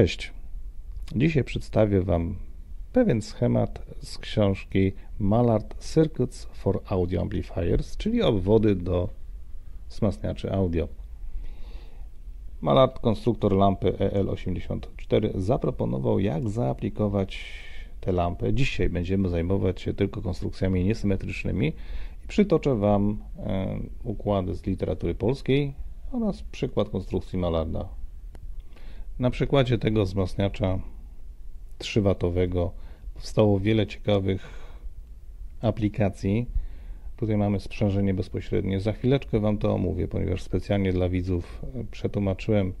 Cześć. Dzisiaj przedstawię Wam pewien schemat z książki Mallard Circuits for Audio Amplifiers, czyli obwody do wzmacniaczy audio. Mallard, konstruktor lampy EL84, zaproponował, jak zaaplikować tę lampę. Dzisiaj będziemy zajmować się tylko konstrukcjami niesymetrycznymi i przytoczę Wam e, układy z literatury polskiej oraz przykład konstrukcji Mallarda. Na przykładzie tego wzmacniacza 3W powstało wiele ciekawych aplikacji. Tutaj mamy sprzężenie bezpośrednie. Za chwileczkę Wam to omówię, ponieważ specjalnie dla widzów przetłumaczyłem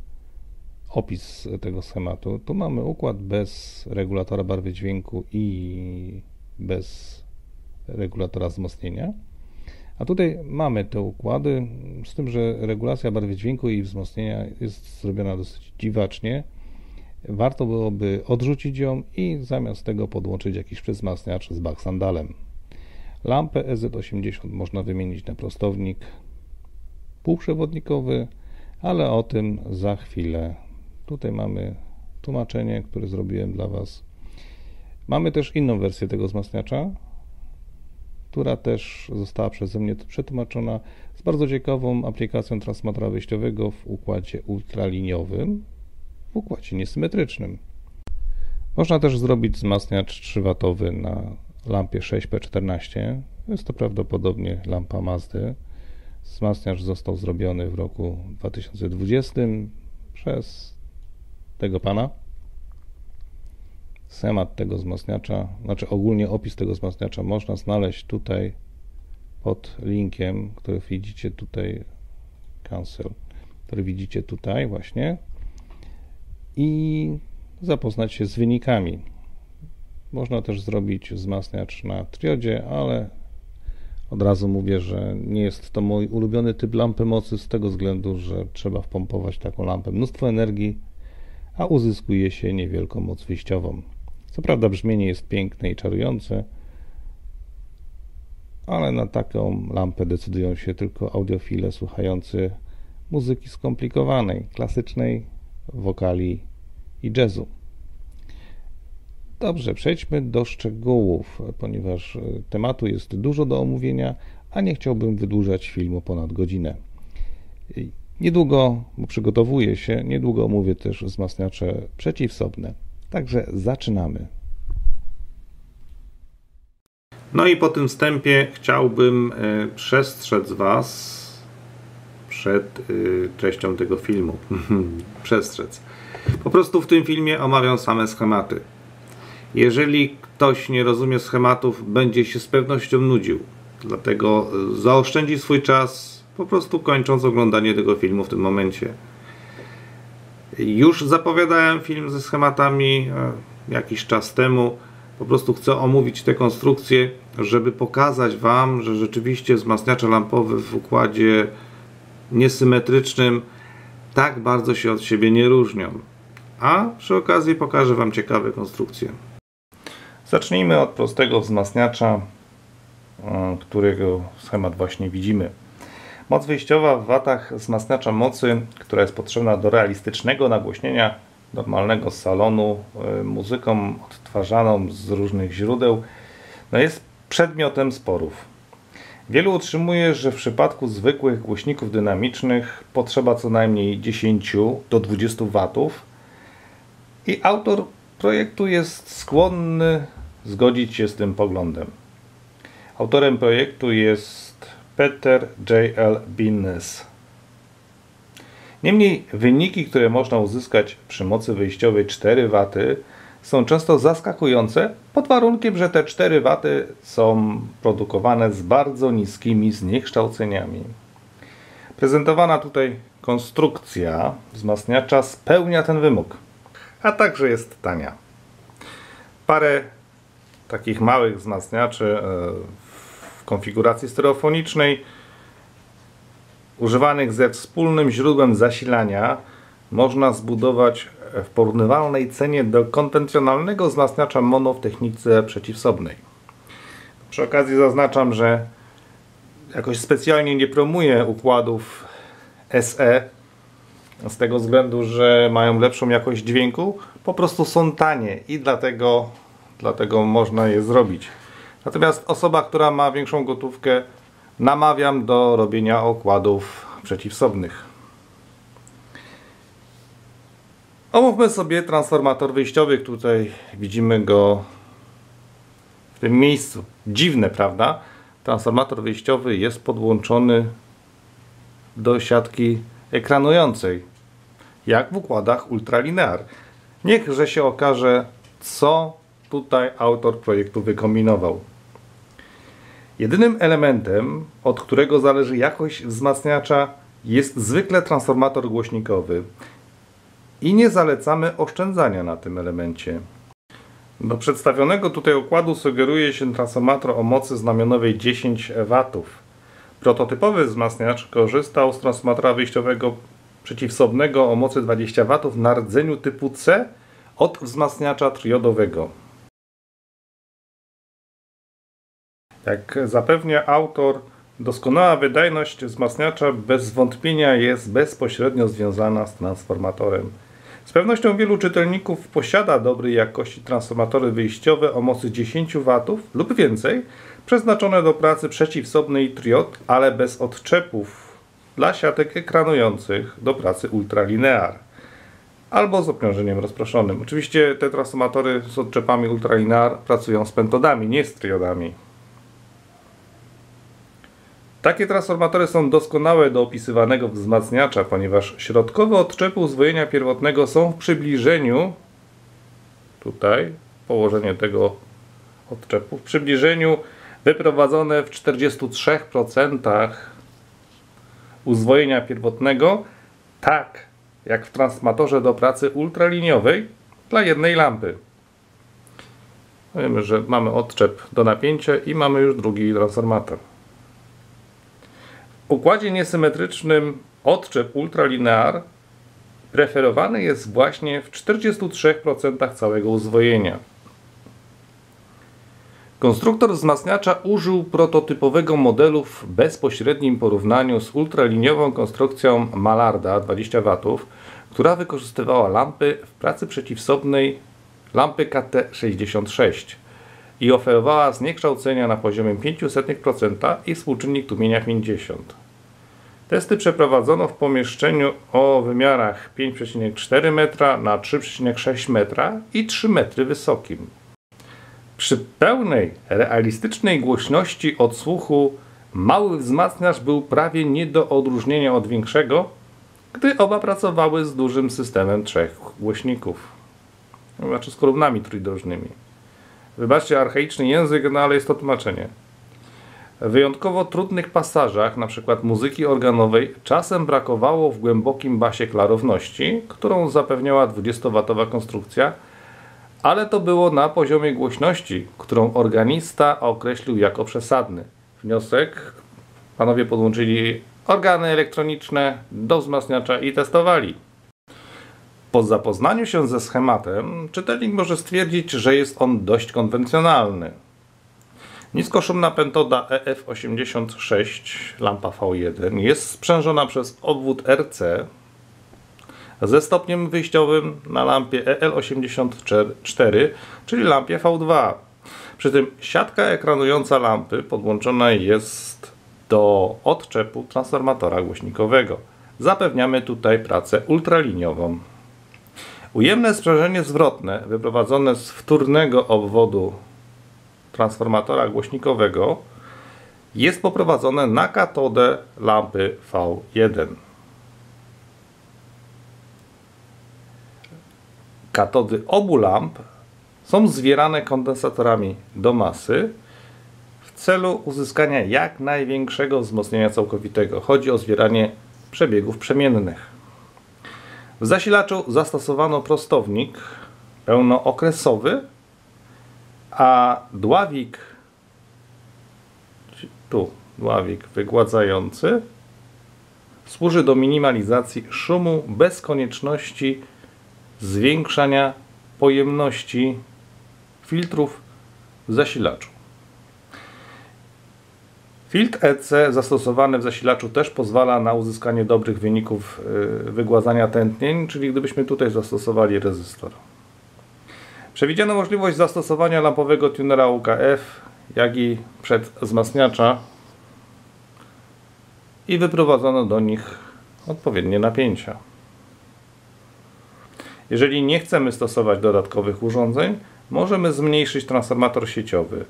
opis tego schematu. Tu mamy układ bez regulatora barwy dźwięku i bez regulatora wzmocnienia. A tutaj mamy te układy, z tym, że regulacja barwy dźwięku i wzmocnienia jest zrobiona dosyć dziwacznie. Warto byłoby odrzucić ją i zamiast tego podłączyć jakiś wzmacniacz z backsandalem. Lampę EZ80 można wymienić na prostownik półprzewodnikowy, ale o tym za chwilę. Tutaj mamy tłumaczenie, które zrobiłem dla Was. Mamy też inną wersję tego wzmacniacza, która też została przeze mnie przetłumaczona z bardzo ciekawą aplikacją transformatora wyjściowego w układzie ultraliniowym, w układzie niesymetrycznym. Można też zrobić wzmacniacz 3W na lampie 6P14. Jest to prawdopodobnie lampa Mazdy. Wzmacniacz został zrobiony w roku 2020 przez tego pana schemat tego wzmacniacza, znaczy ogólnie opis tego wzmacniacza można znaleźć tutaj pod linkiem, który widzicie tutaj, cancel, który widzicie tutaj właśnie i zapoznać się z wynikami. Można też zrobić wzmacniacz na triodzie, ale od razu mówię, że nie jest to mój ulubiony typ lampy mocy z tego względu, że trzeba wpompować taką lampę mnóstwo energii, a uzyskuje się niewielką moc wyjściową. Co prawda brzmienie jest piękne i czarujące, ale na taką lampę decydują się tylko audiofile słuchający muzyki skomplikowanej, klasycznej, wokali i jazzu. Dobrze, przejdźmy do szczegółów, ponieważ tematu jest dużo do omówienia, a nie chciałbym wydłużać filmu ponad godzinę. Niedługo, bo przygotowuję się, niedługo omówię też wzmacniacze przeciwsobne. Także zaczynamy. No i po tym wstępie chciałbym e, przestrzec Was przed treścią tego filmu. przestrzec. Po prostu w tym filmie omawiam same schematy. Jeżeli ktoś nie rozumie schematów, będzie się z pewnością nudził. Dlatego e, zaoszczędzi swój czas, po prostu kończąc oglądanie tego filmu w tym momencie. Już zapowiadałem film ze schematami jakiś czas temu. Po prostu chcę omówić te konstrukcje, żeby pokazać Wam, że rzeczywiście wzmacniacze lampowe w układzie niesymetrycznym tak bardzo się od siebie nie różnią. A przy okazji pokażę Wam ciekawe konstrukcje. Zacznijmy od prostego wzmacniacza, e, którego schemat właśnie widzimy. Moc wyjściowa w watach wzmacniacza mocy, która jest potrzebna do realistycznego nagłośnienia normalnego salonu e, muzyką odtwarzaną z różnych źródeł, no jest przedmiotem sporów. Wielu utrzymuje, że w przypadku zwykłych głośników dynamicznych potrzeba co najmniej 10 do 20 W i autor projektu jest skłonny zgodzić się z tym poglądem. Autorem projektu jest Peter J.L. Binnes. Niemniej wyniki, które można uzyskać przy mocy wyjściowej 4 W są często zaskakujące pod warunkiem, że te 4 W są produkowane z bardzo niskimi zniekształceniami. Prezentowana tutaj konstrukcja wzmacniacza spełnia ten wymóg, a także jest tania. Parę takich małych wzmacniaczy e, w konfiguracji stereofonicznej używanych ze wspólnym źródłem zasilania można zbudować w porównywalnej cenie do konwencjonalnego wzmacniacza mono w technice przeciwsobnej. Przy okazji zaznaczam, że jakoś specjalnie nie promuję układów SE, z tego względu, że mają lepszą jakość dźwięku, po prostu są tanie i dlatego, dlatego można je zrobić. Natomiast osoba, która ma większą gotówkę, namawiam do robienia okładów przeciwsobnych. Omówmy sobie transformator wyjściowy. Tutaj widzimy go w tym miejscu. Dziwne, prawda? Transformator wyjściowy jest podłączony do siatki ekranującej, jak w układach ultralinear. Niechże się okaże, co tutaj autor projektu wykombinował. Jedynym elementem, od którego zależy jakość wzmacniacza, jest zwykle transformator głośnikowy. I nie zalecamy oszczędzania na tym elemencie. Do przedstawionego tutaj układu sugeruje się transformator o mocy znamionowej 10 W. Prototypowy wzmacniacz korzystał z transformatora wyjściowego przeciwsobnego o mocy 20 W na rdzeniu typu C od wzmacniacza triodowego. Jak zapewnia autor, doskonała wydajność wzmacniacza bez wątpienia jest bezpośrednio związana z transformatorem. Z pewnością wielu czytelników posiada dobrej jakości transformatory wyjściowe o mocy 10 W lub więcej, przeznaczone do pracy przeciwsobnej triod, ale bez odczepów dla siatek ekranujących do pracy ultralinear albo z obciążeniem rozproszonym. Oczywiście te transformatory z odczepami ultralinear pracują z pentodami, nie z triodami. Takie transformatory są doskonałe do opisywanego wzmacniacza, ponieważ środkowe odczepy uzwojenia pierwotnego są w przybliżeniu tutaj, położenie tego odczepu, w przybliżeniu wyprowadzone w 43% uzwojenia pierwotnego, tak jak w transformatorze do pracy ultraliniowej dla jednej lampy. Wiemy, że mamy odczep do napięcia i mamy już drugi transformator. Układzie niesymetrycznym odczep ultralinear preferowany jest właśnie w 43% całego uzwojenia. Konstruktor wzmacniacza użył prototypowego modelu w bezpośrednim porównaniu z ultraliniową konstrukcją Malarda 20 W, która wykorzystywała lampy w pracy przeciwsobnej lampy KT66 i oferowała zniekształcenia na poziomie 0,05% i współczynnik tłumienia 50. Testy przeprowadzono w pomieszczeniu o wymiarach 5,4 m na 3,6 m i 3 m wysokim. Przy pełnej, realistycznej głośności odsłuchu mały wzmacniacz był prawie nie do odróżnienia od większego, gdy oba pracowały z dużym systemem trzech głośników, znaczy z kolumnami trójdrożnymi. Wybaczcie archaiczny język, no ale jest to tłumaczenie. W wyjątkowo trudnych pasażach, np. muzyki organowej, czasem brakowało w głębokim basie klarowności, którą zapewniała 20W konstrukcja, ale to było na poziomie głośności, którą organista określił jako przesadny. Wniosek: panowie podłączyli organy elektroniczne do wzmacniacza i testowali. Po zapoznaniu się ze schematem, czytelnik może stwierdzić, że jest on dość konwencjonalny. Niskoszumna pentoda EF86 lampa V1 jest sprzężona przez obwód RC ze stopniem wyjściowym na lampie EL84, czyli lampie V2. Przy tym siatka ekranująca lampy podłączona jest do odczepu transformatora głośnikowego. Zapewniamy tutaj pracę ultraliniową. Ujemne sprzężenie zwrotne wyprowadzone z wtórnego obwodu transformatora głośnikowego jest poprowadzone na katodę lampy V1. Katody obu lamp są zwierane kondensatorami do masy w celu uzyskania jak największego wzmocnienia całkowitego. Chodzi o zwieranie przebiegów przemiennych. W zasilaczu zastosowano prostownik pełnookresowy a dławik, tu dławik wygładzający, służy do minimalizacji szumu bez konieczności zwiększania pojemności filtrów w zasilaczu. Filtr EC zastosowany w zasilaczu też pozwala na uzyskanie dobrych wyników y, wygładzania tętnień, czyli gdybyśmy tutaj zastosowali rezystor. Przewidziano możliwość zastosowania lampowego tunera UKF, jak i przedwzmacniacza i wyprowadzono do nich odpowiednie napięcia. Jeżeli nie chcemy stosować dodatkowych urządzeń, możemy zmniejszyć transformator sieciowy.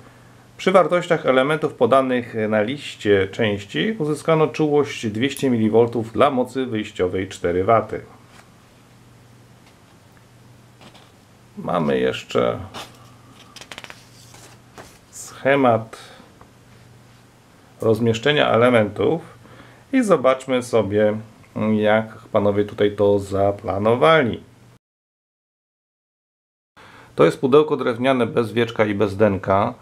Przy wartościach elementów podanych na liście części uzyskano czułość 200 mV dla mocy wyjściowej 4 W. Mamy jeszcze schemat rozmieszczenia elementów i zobaczmy sobie jak panowie tutaj to zaplanowali. To jest pudełko drewniane bez wieczka i bez denka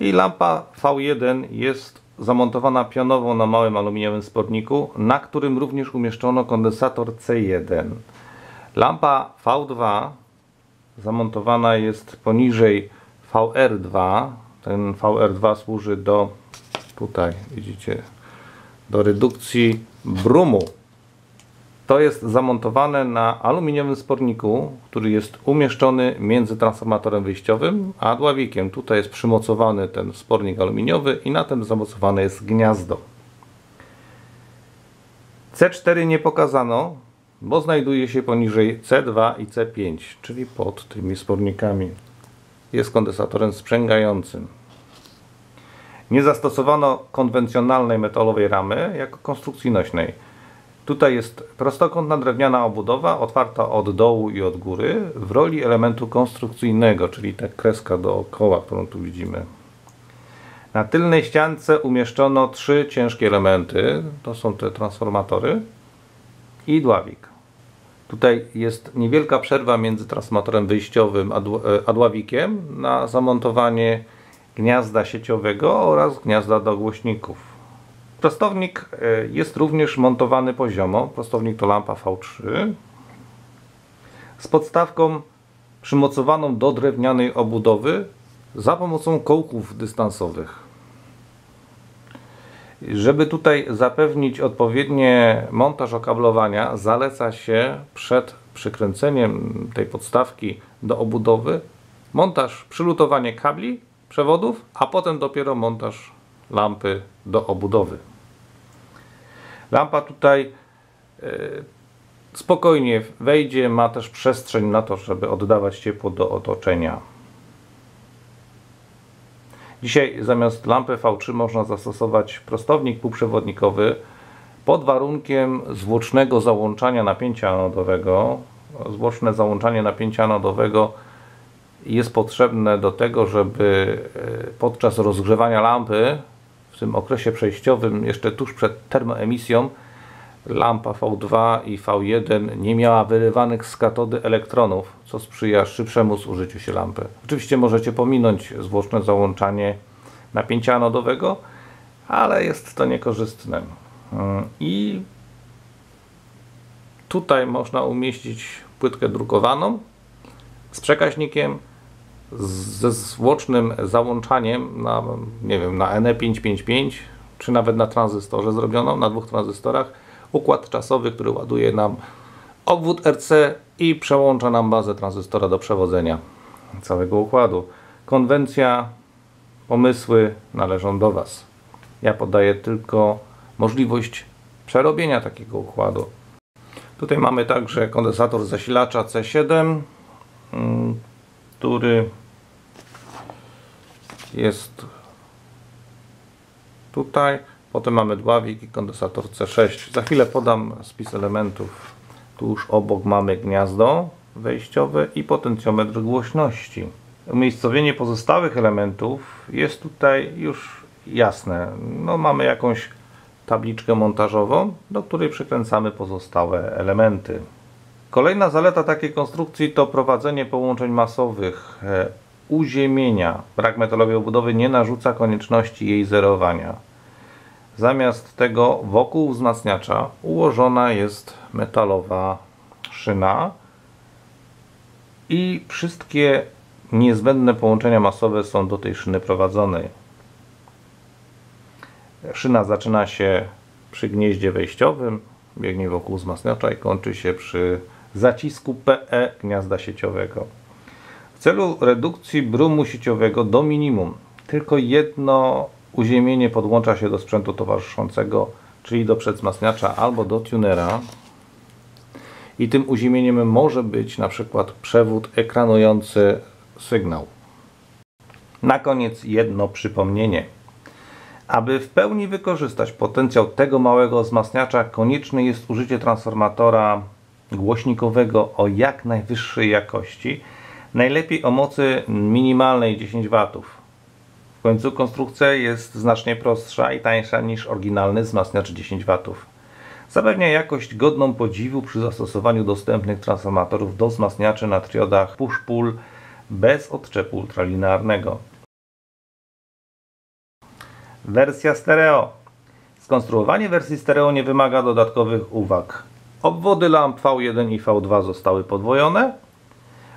i lampa V1 jest zamontowana pionowo na małym aluminiowym sporniku, na którym również umieszczono kondensator C1. Lampa V2 zamontowana jest poniżej VR2. Ten VR2 służy do tutaj widzicie do redukcji brumu to jest zamontowane na aluminiowym sporniku, który jest umieszczony między transformatorem wyjściowym a dławikiem. Tutaj jest przymocowany ten spornik aluminiowy i na tym zamocowane jest gniazdo. C4 nie pokazano, bo znajduje się poniżej C2 i C5, czyli pod tymi spornikami. Jest kondensatorem sprzęgającym. Nie zastosowano konwencjonalnej metalowej ramy jako konstrukcji nośnej. Tutaj jest prostokątna drewniana obudowa, otwarta od dołu i od góry, w roli elementu konstrukcyjnego, czyli ta kreska dookoła, którą tu widzimy. Na tylnej ściance umieszczono trzy ciężkie elementy, to są te transformatory i dławik. Tutaj jest niewielka przerwa między transformatorem wyjściowym a dławikiem na zamontowanie gniazda sieciowego oraz gniazda do głośników. Prostownik e, jest również montowany poziomo. Prostownik to lampa V3 z podstawką przymocowaną do drewnianej obudowy za pomocą kołków dystansowych. Żeby tutaj zapewnić odpowiednie montaż okablowania, zaleca się przed przykręceniem tej podstawki do obudowy montaż, przylutowanie kabli, przewodów, a potem dopiero montaż lampy do obudowy. Lampa tutaj e, spokojnie wejdzie, ma też przestrzeń na to, żeby oddawać ciepło do otoczenia. Dzisiaj zamiast lampy V3 można zastosować prostownik półprzewodnikowy pod warunkiem zwłocznego załączania napięcia anodowego. Zwłoczne załączanie napięcia anodowego jest potrzebne do tego, żeby e, podczas rozgrzewania lampy w tym okresie przejściowym, jeszcze tuż przed termoemisją, lampa V2 i V1 nie miała wyrywanych z katody elektronów, co sprzyja szybszemu zużyciu się lampy. Oczywiście możecie pominąć zwłoczne załączanie napięcia anodowego, ale jest to niekorzystne. I tutaj można umieścić płytkę drukowaną z przekaźnikiem ze zwłocznym załączaniem na, nie wiem, na NE555 czy nawet na tranzystorze zrobioną, na dwóch tranzystorach, układ czasowy, który ładuje nam obwód RC i przełącza nam bazę tranzystora do przewodzenia całego układu. Konwencja, pomysły należą do Was. Ja podaję tylko możliwość przerobienia takiego układu. Tutaj mamy także kondensator zasilacza C7, mm, który jest tutaj. Potem mamy dławik i kondensator C6. Za chwilę podam spis elementów. Tuż obok mamy gniazdo wejściowe i potencjometr głośności. Umiejscowienie pozostałych elementów jest tutaj już jasne. No, mamy jakąś tabliczkę montażową, do której przykręcamy pozostałe elementy. Kolejna zaleta takiej konstrukcji to prowadzenie połączeń masowych e, uziemienia. Brak metalowej obudowy nie narzuca konieczności jej zerowania. Zamiast tego wokół wzmacniacza ułożona jest metalowa szyna i wszystkie niezbędne połączenia masowe są do tej szyny prowadzone. Szyna zaczyna się przy gnieździe wejściowym, biegnie wokół wzmacniacza i kończy się przy zacisku PE gniazda sieciowego. W celu redukcji brumu sieciowego do minimum tylko jedno uziemienie podłącza się do sprzętu towarzyszącego, czyli do przedwzmacniacza albo do tunera. I tym uziemieniem może być na przykład przewód ekranujący sygnał. Na koniec jedno przypomnienie. Aby w pełni wykorzystać potencjał tego małego wzmacniacza, konieczne jest użycie transformatora głośnikowego o jak najwyższej jakości, najlepiej o mocy minimalnej 10 W. Końcu konstrukcja jest znacznie prostsza i tańsza niż oryginalny wzmacniacz 10 W. Zapewnia jakość godną podziwu przy zastosowaniu dostępnych transformatorów do wzmacniaczy na triodach push-pull bez odczepu ultralinearnego. Wersja stereo. Skonstruowanie wersji stereo nie wymaga dodatkowych uwag. Obwody lamp V1 i V2 zostały podwojone.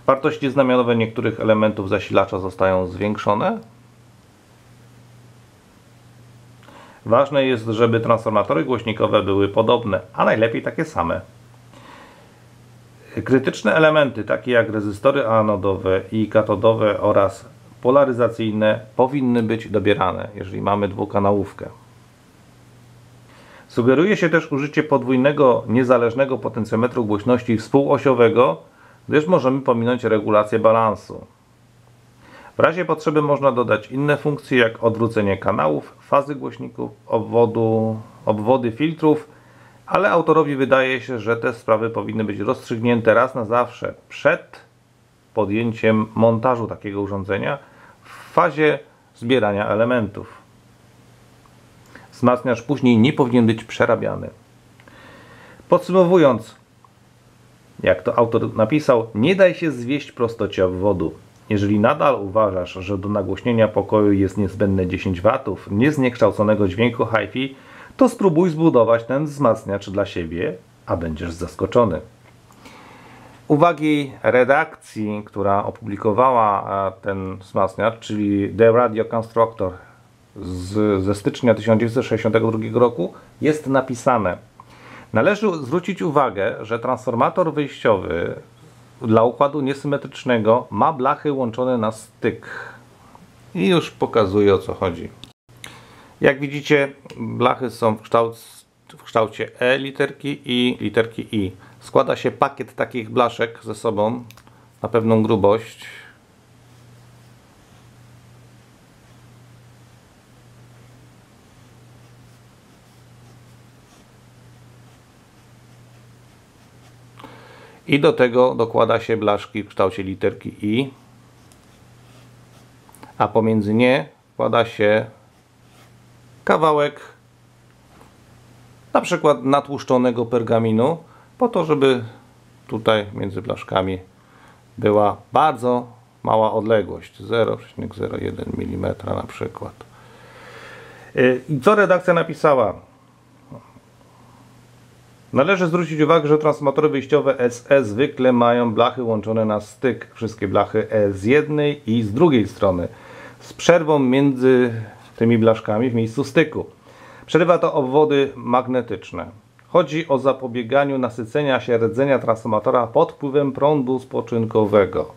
Wartości znamionowe niektórych elementów zasilacza zostają zwiększone. Ważne jest, żeby transformatory głośnikowe były podobne, a najlepiej takie same. Krytyczne elementy, takie jak rezystory anodowe i katodowe oraz polaryzacyjne, powinny być dobierane, jeżeli mamy dwukanałówkę. Sugeruje się też użycie podwójnego, niezależnego potencjometru głośności współosiowego, gdyż możemy pominąć regulację balansu. W razie potrzeby można dodać inne funkcje, jak odwrócenie kanałów, fazy głośników, obwodu, obwody filtrów, ale autorowi wydaje się, że te sprawy powinny być rozstrzygnięte raz na zawsze przed podjęciem montażu takiego urządzenia w fazie zbierania elementów. Wzmacniacz później nie powinien być przerabiany. Podsumowując, jak to autor napisał, nie daj się zwieść prostocie obwodu. Jeżeli nadal uważasz, że do nagłośnienia pokoju jest niezbędne 10 W niezniekształconego dźwięku hi-fi, to spróbuj zbudować ten wzmacniacz dla siebie, a będziesz zaskoczony. Uwagi redakcji, która opublikowała e, ten wzmacniacz, czyli The Radio Constructor z, ze stycznia 1962 roku, jest napisane. Należy zwrócić uwagę, że transformator wyjściowy dla układu niesymetrycznego ma blachy łączone na styk. I już pokazuję o co chodzi. Jak widzicie, blachy są w, kształt, w kształcie E literki i literki I. Składa się pakiet takich blaszek ze sobą na pewną grubość. I do tego dokłada się blaszki w kształcie literki I, a pomiędzy nie wkłada się kawałek na przykład natłuszczonego pergaminu po to, żeby tutaj między blaszkami była bardzo mała odległość 0,01 mm na przykład. Y, co redakcja napisała? Należy zwrócić uwagę, że transformatory wyjściowe SE zwykle mają blachy łączone na styk. Wszystkie blachy E z jednej i z drugiej strony. Z przerwą między tymi blaszkami w miejscu styku. Przerywa to obwody magnetyczne. Chodzi o zapobieganiu nasycenia się rdzenia transformatora pod wpływem prądu spoczynkowego.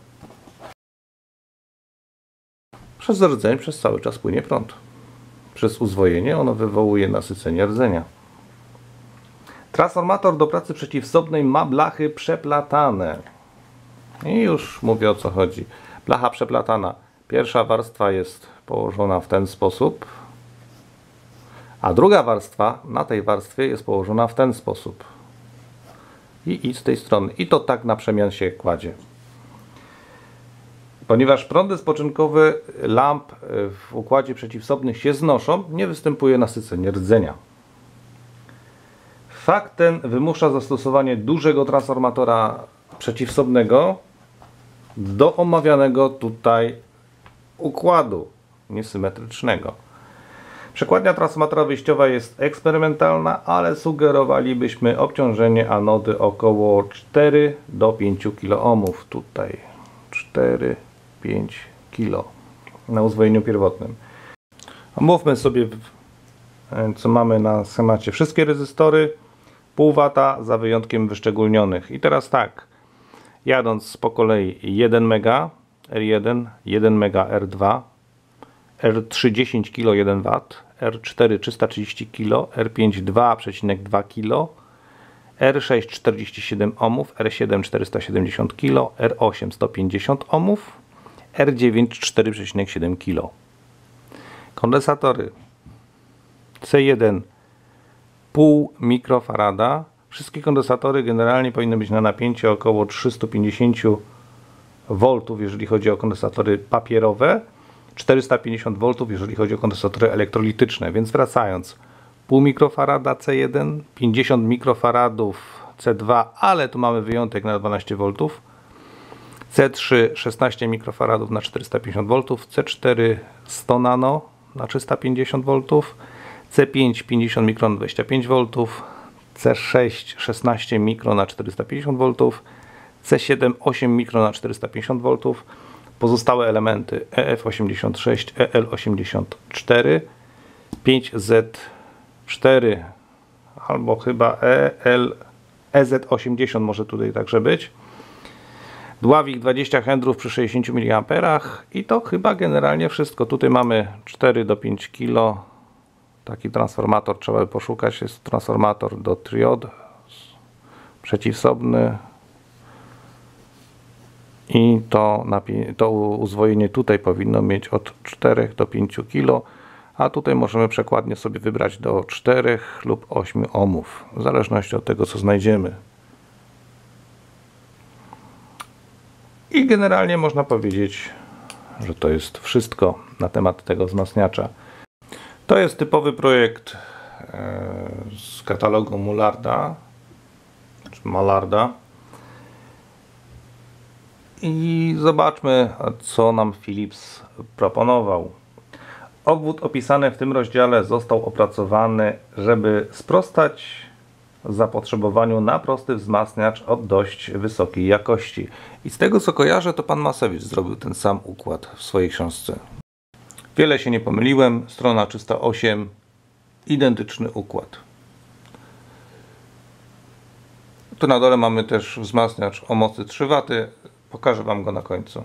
Przez rdzeń przez cały czas płynie prąd. Przez uzwojenie ono wywołuje nasycenie rdzenia. Transformator do pracy przeciwsobnej ma blachy przeplatane. I już mówię o co chodzi. Blacha przeplatana. Pierwsza warstwa jest położona w ten sposób, a druga warstwa na tej warstwie jest położona w ten sposób. I, I z tej strony. I to tak na przemian się kładzie. Ponieważ prądy spoczynkowe lamp w układzie przeciwsobnych się znoszą, nie występuje nasycenie rdzenia. Fakt ten wymusza zastosowanie dużego transformatora przeciwsobnego do omawianego tutaj układu niesymetrycznego. Przekładnia transformatora wyjściowa jest eksperymentalna, ale sugerowalibyśmy obciążenie anody około 4 do 5 kΩ. Tutaj 4-5 kg na uzwojeniu pierwotnym. Omówmy sobie co mamy na schemacie. Wszystkie rezystory wata za wyjątkiem wyszczególnionych. I teraz tak, jadąc po kolei 1 mega R1, 1 mega R2, R3 10 kg 1 W, R4 330 kg, R5 2,2 kg, R6 47 ohmów, R7 470 kg, R8 150 ohmów, R9 4,7 kg. Kondensatory C1 pół mikrofarada. Wszystkie kondensatory generalnie powinny być na napięcie około 350 V, jeżeli chodzi o kondensatory papierowe, 450 V, jeżeli chodzi o kondensatory elektrolityczne. Więc wracając, pół mikrofarada C1, 50 mikrofaradów C2, ale tu mamy wyjątek na 12 V, C3 16 mikrofaradów na 450 V, C4 100 nano na 350 V, C5 50 mikron 25 V, C6 16 mikron na 450 V, C7 8 mikron na 450 V, pozostałe elementy EF86, EL84, 5Z4 albo chyba EL, EZ80 może tutaj także być. Dławik 20 hendrów przy 60 mA i to chyba generalnie wszystko. Tutaj mamy 4 do 5 kg. Taki transformator trzeba by poszukać. Jest transformator do triod przeciwsobny i to, to uzwojenie tutaj powinno mieć od 4 do 5 kg, a tutaj możemy przekładnie sobie wybrać do 4 lub 8 ohmów, w zależności od tego co znajdziemy. I generalnie można powiedzieć, że to jest wszystko na temat tego wzmacniacza. To jest typowy projekt e, z katalogu Mularda, czy Malarda. I zobaczmy, co nam Philips proponował. Obwód opisany w tym rozdziale został opracowany, żeby sprostać zapotrzebowaniu na prosty wzmacniacz o dość wysokiej jakości. I z tego co kojarzę, to pan Masewicz zrobił ten sam układ w swojej książce. Wiele się nie pomyliłem, strona 308, identyczny układ. Tu na dole mamy też wzmacniacz o mocy 3 W. Pokażę Wam go na końcu.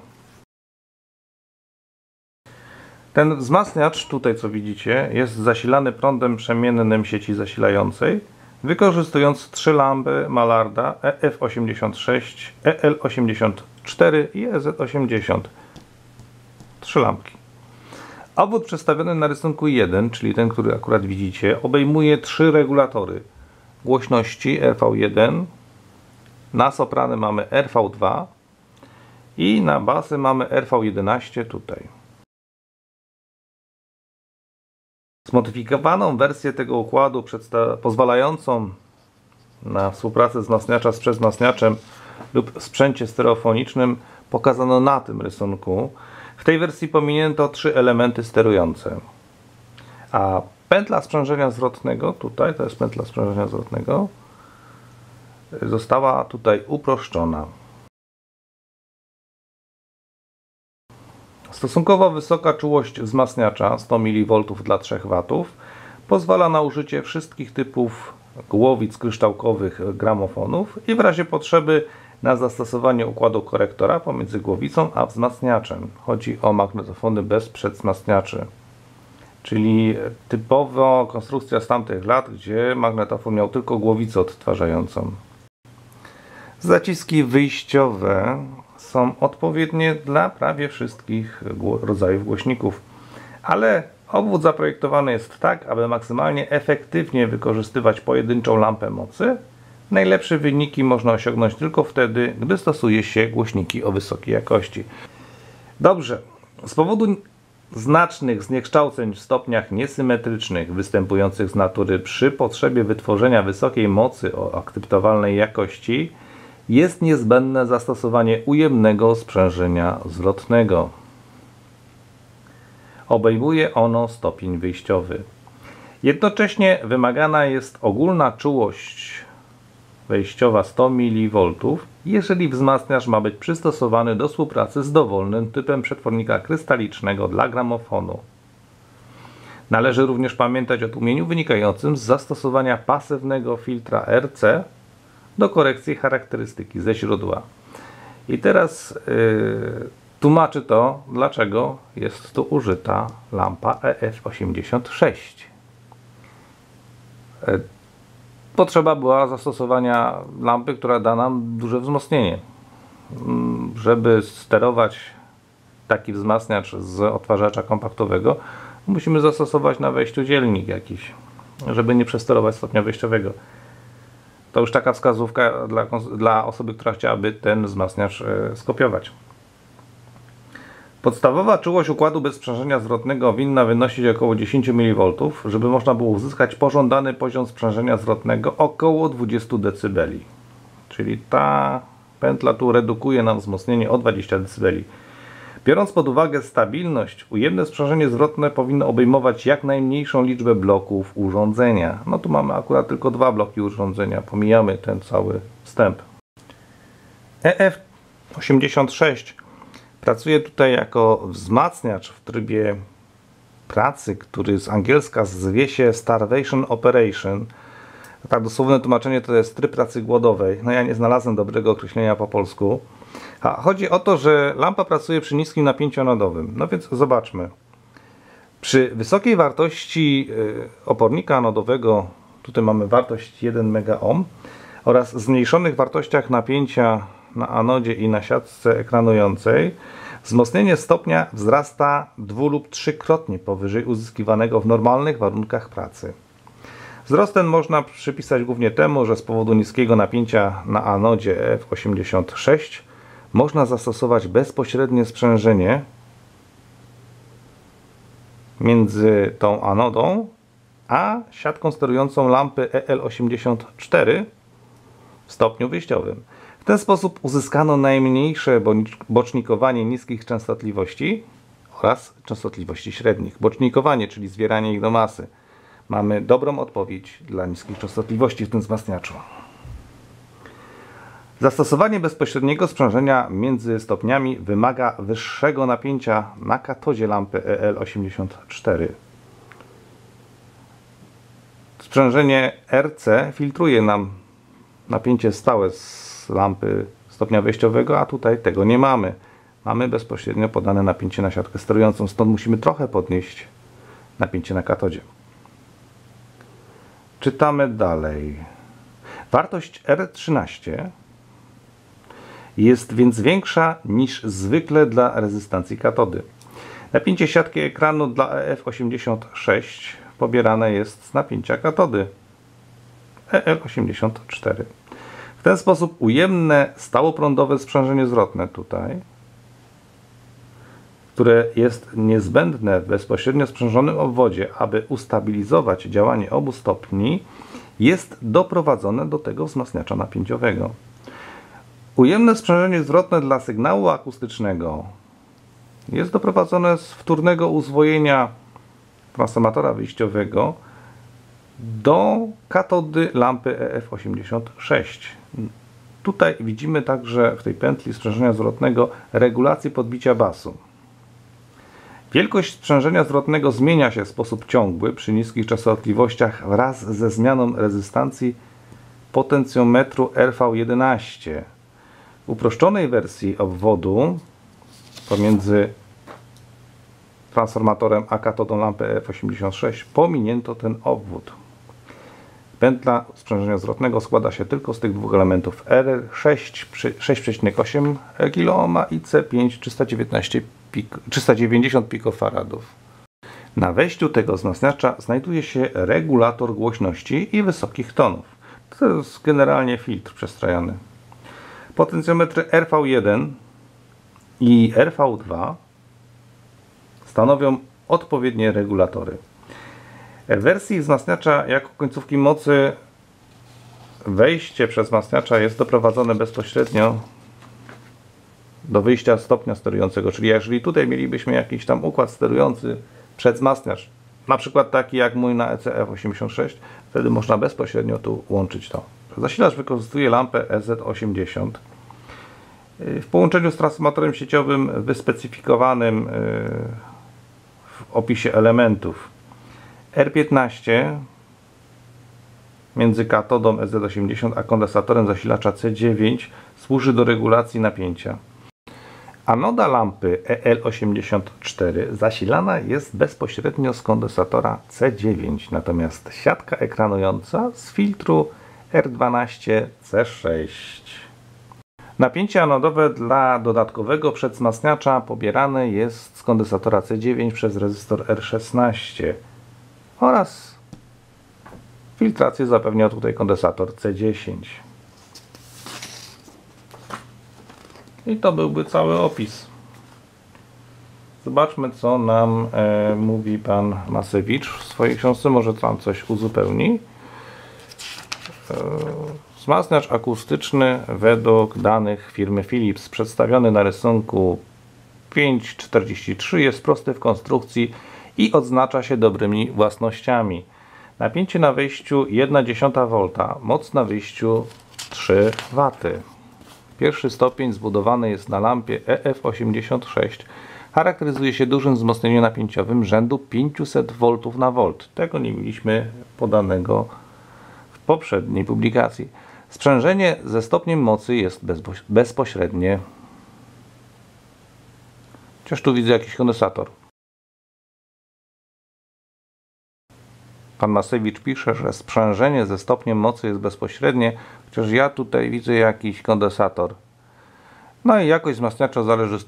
Ten wzmacniacz, tutaj co widzicie, jest zasilany prądem przemiennym sieci zasilającej wykorzystując trzy lampy Malarda EF86, EL84 i EZ80. Trzy lampki. Obwód przedstawiony na rysunku 1, czyli ten, który akurat widzicie, obejmuje trzy regulatory głośności RV1, na soprany mamy RV2 i na basy mamy RV11 tutaj. Zmodyfikowaną wersję tego układu pozwalającą na współpracę wzmacniacza z przezmacniaczem lub sprzęcie stereofonicznym pokazano na tym rysunku. Tej wersji pominięto trzy elementy sterujące. A pętla sprzężenia zwrotnego, tutaj to jest pętla sprzężenia zwrotnego, została tutaj uproszczona. Stosunkowo wysoka czułość wzmacniacza 100 mV dla 3 W pozwala na użycie wszystkich typów głowic kryształkowych gramofonów i w razie potrzeby na zastosowanie układu korektora pomiędzy głowicą a wzmacniaczem. Chodzi o magnetofony bez przedwzmacniaczy. Czyli typowo konstrukcja z tamtych lat, gdzie magnetofon miał tylko głowicę odtwarzającą. Zaciski wyjściowe są odpowiednie dla prawie wszystkich rodzajów głośników, ale obwód zaprojektowany jest tak, aby maksymalnie efektywnie wykorzystywać pojedynczą lampę mocy. Najlepsze wyniki można osiągnąć tylko wtedy, gdy stosuje się głośniki o wysokiej jakości. Dobrze, z powodu znacznych zniekształceń w stopniach niesymetrycznych występujących z natury przy potrzebie wytworzenia wysokiej mocy o akceptowalnej jakości, jest niezbędne zastosowanie ujemnego sprzężenia zwrotnego. Obejmuje ono stopień wyjściowy. Jednocześnie wymagana jest ogólna czułość wejściowa 100 mV, jeżeli wzmacniacz ma być przystosowany do współpracy z dowolnym typem przetwornika krystalicznego dla gramofonu. Należy również pamiętać o tłumieniu wynikającym z zastosowania pasywnego filtra RC do korekcji charakterystyki ze źródła. I teraz yy, tłumaczy to, dlaczego jest tu użyta lampa EF86. Potrzeba była zastosowania lampy, która da nam duże wzmocnienie. Mm, żeby sterować taki wzmacniacz z odtwarzacza kompaktowego, musimy zastosować na wejściu dzielnik jakiś, żeby nie przesterować stopnia wejściowego. To już taka wskazówka dla, dla osoby, która chciałaby ten wzmacniacz e, skopiować. Podstawowa czułość układu bez sprzężenia zwrotnego winna wynosić około 10 mV, żeby można było uzyskać pożądany poziom sprzężenia zwrotnego około 20 dB. Czyli ta pętla tu redukuje nam wzmocnienie o 20 dB. Biorąc pod uwagę stabilność, ujemne sprzężenie zwrotne powinno obejmować jak najmniejszą liczbę bloków urządzenia. No tu mamy akurat tylko dwa bloki urządzenia, pomijamy ten cały wstęp. EF86 pracuje tutaj jako wzmacniacz w trybie pracy, który z angielska zwie się Starvation Operation. Tak dosłowne tłumaczenie to jest tryb pracy głodowej. No ja nie znalazłem dobrego określenia po polsku. A chodzi o to, że lampa pracuje przy niskim napięciu anodowym. No więc zobaczmy. Przy wysokiej wartości y, opornika anodowego, tutaj mamy wartość 1 MΩ oraz zmniejszonych wartościach napięcia na anodzie i na siatce ekranującej, wzmocnienie stopnia wzrasta dwu lub trzykrotnie powyżej uzyskiwanego w normalnych warunkach pracy. Wzrost ten można przypisać głównie temu, że z powodu niskiego napięcia na anodzie F86 można zastosować bezpośrednie sprzężenie między tą anodą a siatką sterującą lampy EL84 w stopniu wyjściowym. W ten sposób uzyskano najmniejsze bocznikowanie niskich częstotliwości oraz częstotliwości średnich. Bocznikowanie, czyli zwieranie ich do masy. Mamy dobrą odpowiedź dla niskich częstotliwości w tym wzmacniaczu. Zastosowanie bezpośredniego sprzężenia między stopniami wymaga wyższego napięcia na katodzie lampy EL84. Sprzężenie RC filtruje nam napięcie stałe z lampy stopnia wejściowego, a tutaj tego nie mamy. Mamy bezpośrednio podane napięcie na siatkę sterującą, stąd musimy trochę podnieść napięcie na katodzie. Czytamy dalej. Wartość R13 jest więc większa niż zwykle dla rezystancji katody. Napięcie siatki ekranu dla EF86 pobierane jest z napięcia katody EL84. Ten sposób ujemne stałoprądowe sprzężenie zwrotne tutaj, które jest niezbędne w bezpośrednio sprzężonym obwodzie, aby ustabilizować działanie obu stopni, jest doprowadzone do tego wzmacniacza napięciowego. Ujemne sprzężenie zwrotne dla sygnału akustycznego jest doprowadzone z wtórnego uzwojenia transformatora wyjściowego do katody lampy EF86. Tutaj widzimy także w tej pętli sprzężenia zwrotnego regulację podbicia basu. Wielkość sprzężenia zwrotnego zmienia się w sposób ciągły przy niskich częstotliwościach wraz ze zmianą rezystancji potencjometru RV11 w uproszczonej wersji obwodu pomiędzy transformatorem a katodą lampy F86 pominięto ten obwód. Pętla sprzężenia zwrotnego składa się tylko z tych dwóch elementów R6 6,8 kΩ i C5 319 pik 390 pikofaradów. Na wejściu tego wzmacniacza znajduje się regulator głośności i wysokich tonów. To jest generalnie filtr przestrajany. Potencjometry RV1 i RV2 stanowią odpowiednie regulatory. Wersji wzmacniacza jako końcówki mocy wejście przez wzmacniacza jest doprowadzone bezpośrednio do wyjścia stopnia sterującego, czyli jeżeli tutaj mielibyśmy jakiś tam układ sterujący przed wzmacniacz, na przykład taki jak mój na ECF86, wtedy można bezpośrednio tu łączyć to. Zasilacz wykorzystuje lampę EZ80 w połączeniu z transformatorem sieciowym wyspecyfikowanym w opisie elementów. R15 między katodą SZ80 a kondensatorem zasilacza C9 służy do regulacji napięcia. Anoda lampy EL84 zasilana jest bezpośrednio z kondensatora C9, natomiast siatka ekranująca z filtru R12C6. Napięcie anodowe dla dodatkowego przedwzmacniacza pobierane jest z kondensatora C9 przez rezystor R16 oraz filtrację zapewnia tutaj kondensator C10. I to byłby cały opis. Zobaczmy, co nam e, mówi pan Masewicz w swojej książce. Może tam coś uzupełni. E, wzmacniacz akustyczny według danych firmy Philips przedstawiony na rysunku 543 jest prosty w konstrukcji i odznacza się dobrymi własnościami. Napięcie na wejściu 1,1 V, moc na wyjściu 3 W. Pierwszy stopień zbudowany jest na lampie EF86. Charakteryzuje się dużym wzmocnieniem napięciowym rzędu 500 V na volt. Tego nie mieliśmy podanego w poprzedniej publikacji. Sprzężenie ze stopniem mocy jest bezpośrednie. Chociaż tu widzę jakiś kondensator. Pan Masewicz pisze, że sprzężenie ze stopniem mocy jest bezpośrednie, chociaż ja tutaj widzę jakiś kondensator. No i jakość wzmacniacza zależy w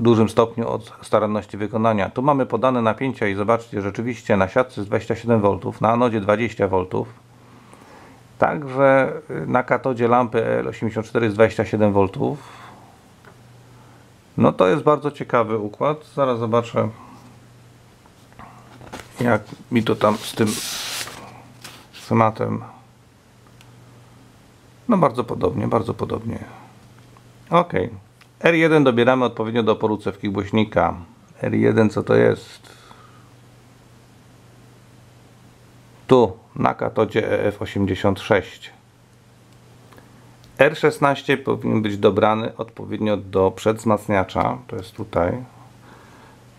dużym stopniu od staranności wykonania. Tu mamy podane napięcia i zobaczcie, rzeczywiście na siatce jest 27 V, na anodzie 20 V. Także na katodzie lampy L84 jest 27 V. No to jest bardzo ciekawy układ. Zaraz zobaczę jak mi to tam z tym schematem no bardzo podobnie, bardzo podobnie. Ok R1 dobieramy odpowiednio do oporu cewki głośnika R1 co to jest? Tu na katodzie EF86 R16 powinien być dobrany odpowiednio do przedwzmacniacza. To jest tutaj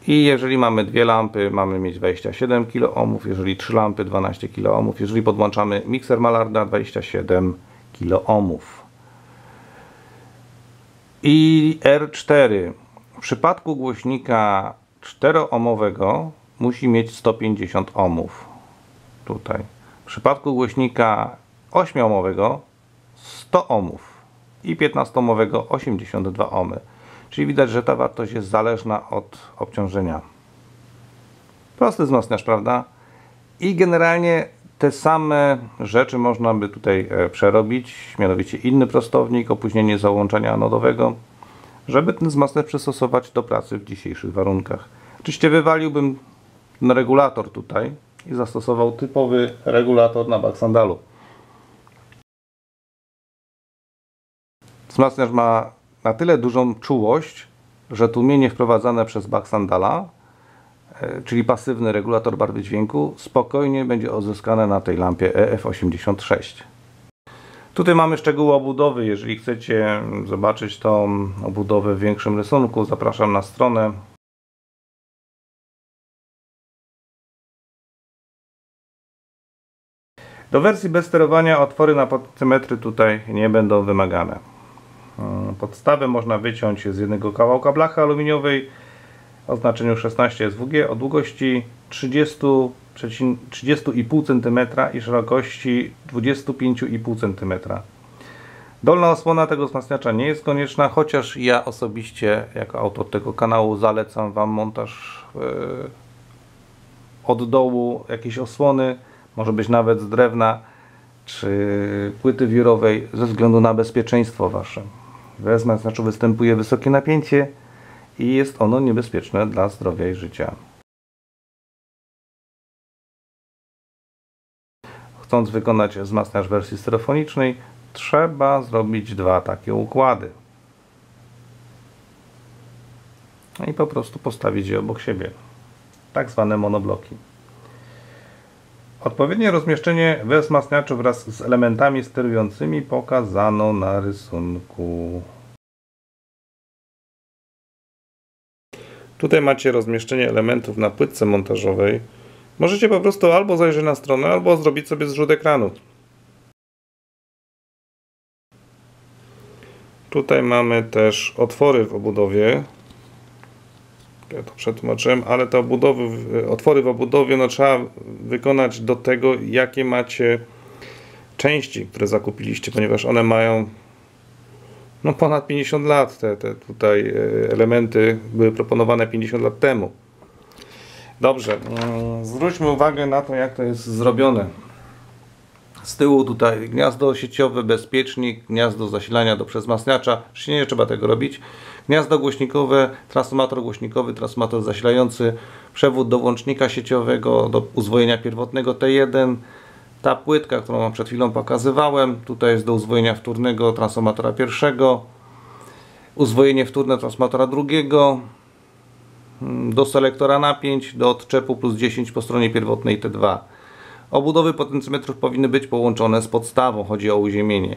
i jeżeli mamy dwie lampy, mamy mieć 27 kOhm, jeżeli trzy lampy 12 kOhm, jeżeli podłączamy mikser Malarda 27 kOhm. I R4. W przypadku głośnika 4-ohmowego musi mieć 150 ohmów. Tutaj. W przypadku głośnika 8-ohmowego 100 ohmów i 15-ohmowego 82 ohmy. Czyli widać, że ta wartość jest zależna od obciążenia. Prosty wzmacniacz, prawda? I generalnie te same rzeczy można by tutaj e, przerobić, mianowicie inny prostownik, opóźnienie załączania anodowego, żeby ten wzmacniacz przystosować do pracy w dzisiejszych warunkach. Oczywiście wywaliłbym ten regulator tutaj i zastosował typowy regulator na baksandalu. Wzmacniacz ma na tyle dużą czułość, że tłumienie wprowadzane przez Baxandala, e, czyli pasywny regulator barwy dźwięku, spokojnie będzie odzyskane na tej lampie EF86. Tutaj mamy szczegóły obudowy. Jeżeli chcecie zobaczyć tą obudowę w większym rysunku, zapraszam na stronę. Do wersji bez sterowania otwory na potencymetry tutaj nie będą wymagane. E, podstawę można wyciąć z jednego kawałka blachy aluminiowej o znaczeniu 16 SWG o długości 30,5 30 cm i szerokości 25,5 cm. Dolna osłona tego wzmacniacza nie jest konieczna, chociaż ja osobiście jako autor tego kanału zalecam Wam montaż yy, od dołu jakiejś osłony, może być nawet z drewna czy płyty wiórowej ze względu na bezpieczeństwo Wasze. Wezmę, znaczy występuje wysokie napięcie i jest ono niebezpieczne dla zdrowia i życia. Chcąc wykonać wzmacniacz wersji stereofonicznej, trzeba zrobić dwa takie układy. I po prostu postawić je obok siebie. Tak zwane monobloki. Odpowiednie rozmieszczenie wzmacniaczu wraz z elementami sterującymi pokazano na rysunku. Tutaj macie rozmieszczenie elementów na płytce montażowej. Możecie po prostu albo zajrzeć na stronę, albo zrobić sobie zrzut ekranu. Tutaj mamy też otwory w obudowie. To przetłumaczyłem, ale te obudowy, otwory w obudowie no, trzeba wykonać do tego, jakie macie części, które zakupiliście, ponieważ one mają no, ponad 50 lat. Te, te tutaj e, elementy były proponowane 50 lat temu. Dobrze, mm, zwróćmy uwagę na to, jak to jest zrobione. Z tyłu tutaj gniazdo sieciowe, bezpiecznik, gniazdo zasilania do przezmasniacza. Oczywiście nie trzeba tego robić. Gniazdo głośnikowe, transformator głośnikowy, transformator zasilający, przewód do łącznika sieciowego, do uzwojenia pierwotnego T1. Ta płytka, którą Wam przed chwilą pokazywałem, tutaj jest do uzwojenia wtórnego transformatora pierwszego, uzwojenie wtórne transformatora drugiego, mm, do selektora napięć, do odczepu plus 10 po stronie pierwotnej T2. Obudowy potencjometrów powinny być połączone z podstawą, chodzi o uziemienie.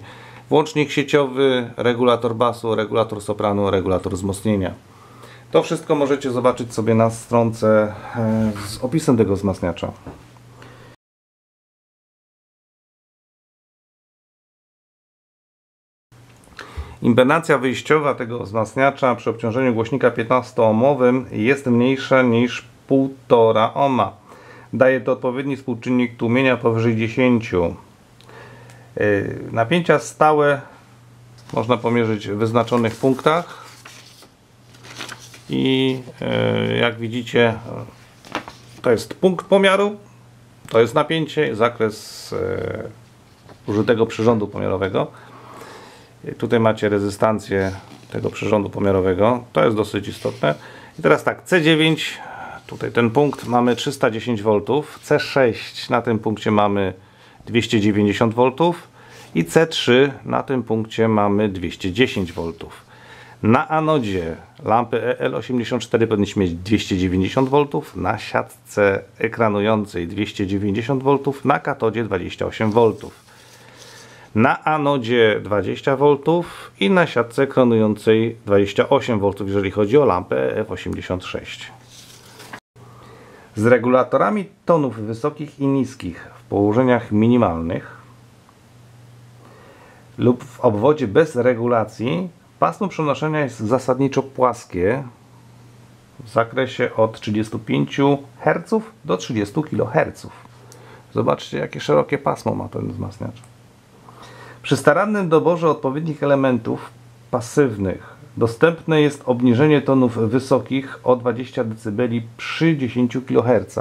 Włącznik sieciowy, regulator basu, regulator sopranu, regulator wzmocnienia. To wszystko możecie zobaczyć sobie na stronce e, z opisem tego wzmacniacza. Impedancja wyjściowa tego wzmacniacza przy obciążeniu głośnika 15-ohmowym jest mniejsza niż 1,5 ohma. Daje to odpowiedni współczynnik tłumienia powyżej 10. Y, napięcia stałe można pomierzyć w wyznaczonych punktach i y, jak widzicie to jest punkt pomiaru, to jest napięcie, zakres y, użytego przyrządu pomiarowego. Tutaj macie rezystancję tego przyrządu pomiarowego, to jest dosyć istotne. I teraz tak, C9, tutaj ten punkt mamy 310 V, C6 na tym punkcie mamy 290 V i C3 na tym punkcie mamy 210 V. Na anodzie lampy EL84 powinniśmy mieć 290 V, na siatce ekranującej 290 V, na katodzie 28 V. Na anodzie 20 V i na siatce ekranującej 28 V, jeżeli chodzi o lampę EF86. Z regulatorami tonów wysokich i niskich w położeniach minimalnych lub w obwodzie bez regulacji pasmo przenoszenia jest zasadniczo płaskie w zakresie od 35 Hz do 30 kHz. Zobaczcie jakie szerokie pasmo ma ten wzmacniacz. Przy starannym doborze odpowiednich elementów pasywnych dostępne jest obniżenie tonów wysokich o 20 dB przy 10 kHz.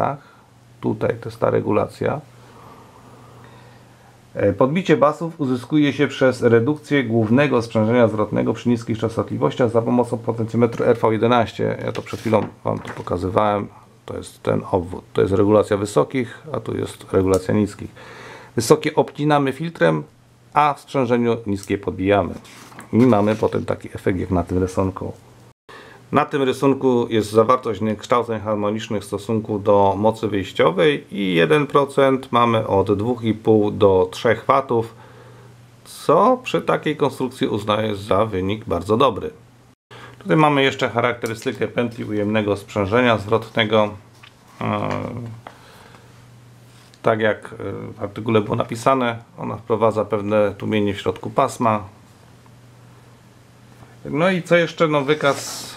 Tutaj to jest ta regulacja E, podbicie basów uzyskuje się przez redukcję głównego sprzężenia zwrotnego przy niskich częstotliwościach za pomocą potencjometru RV11. Ja to przed chwilą Wam to pokazywałem. To jest ten obwód. To jest regulacja wysokich, a tu jest regulacja niskich. Wysokie obcinamy filtrem, a w sprzężeniu niskie podbijamy. I mamy potem taki efekt jak na tym rysunku. Na tym rysunku jest zawartość kształceń harmonicznych w stosunku do mocy wyjściowej i 1% mamy od 2,5 do 3 W, co przy takiej konstrukcji uznaję za wynik bardzo dobry. Tutaj mamy jeszcze charakterystykę pętli ujemnego sprzężenia zwrotnego. E, tak jak w artykule było napisane, ona wprowadza pewne tłumienie w środku pasma. No i co jeszcze? No wykaz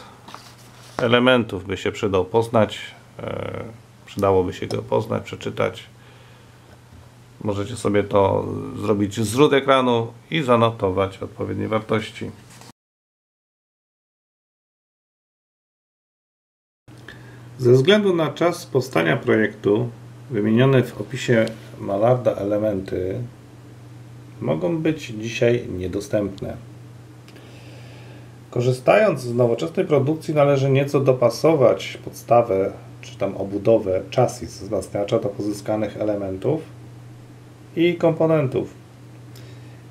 elementów by się przydał poznać. E, przydałoby się go poznać, przeczytać. Możecie sobie to zrobić zrzut ekranu i zanotować odpowiednie wartości. Ze względu na czas powstania projektu, wymienione w opisie Malarda elementy mogą być dzisiaj niedostępne. Korzystając z nowoczesnej produkcji należy nieco dopasować podstawę czy tam obudowę chassis wzmacniacza do pozyskanych elementów i komponentów.